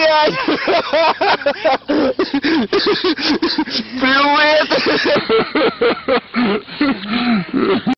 Ai! Pirueta!